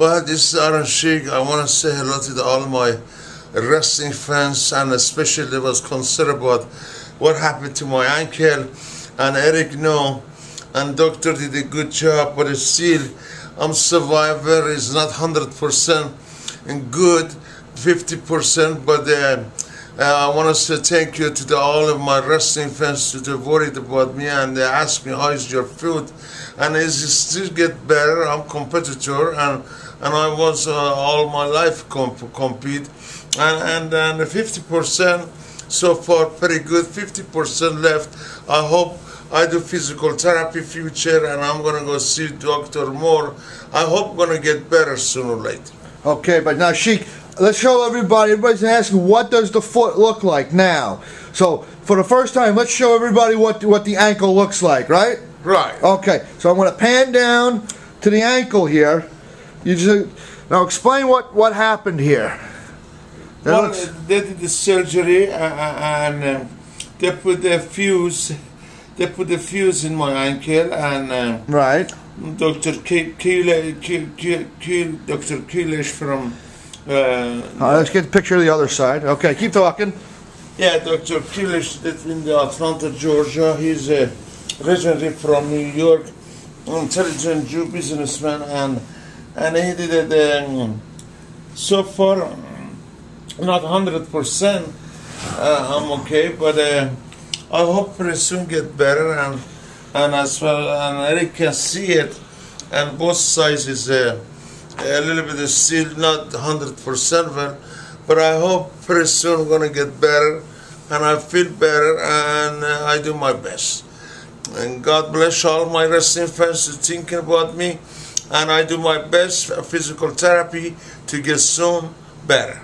Well, this is Iron Sheik. I want to say hello to all my wrestling fans and especially was concerned about what happened to my ankle. And Eric no, and doctor did a good job, but still, I'm survivor. It's not 100% and good, 50%, but uh, uh, I want to say thank you to the, all of my wrestling fans that are worried about me and they ask me how is your food and is it still get better. I'm competitor and and I was uh, all my life comp- compete and and and 50% so far pretty good. 50% left. I hope I do physical therapy future and I'm gonna go see doctor more. I hope I'm gonna get better sooner or later. Okay, but now Sheik, let's show everybody. Everybody's asking, what does the foot look like now? So for the first time, let's show everybody what what the ankle looks like, right? Right. Okay, so I'm going to pan down to the ankle here. You just now explain what what happened here. That Well, looks- they did the surgery uh, uh, and uh, they put the fuse. They put the fuse in my ankle and uh, right. Dr. K- Kile, K- K- K- Dr. Kilesh from uh, right, let's get the picture of the other side. Okay, keep talking. yeah, Dr. Kilesh that's in the Atlanta, Georgia. He's uh, originally from New York, intelligent Jew businessman, and and he did it um, so far. Not hundred percent. Uh, I'm okay, but uh, I hope pretty soon get better and and as well and Eric can see it and both sides is uh, a little bit is still not hundred percent well, but I hope pretty soon I'm gonna get better and I feel better and uh, I do my best. And God bless all my wrestling fans who thinking about me and I do my best physical therapy to get soon better.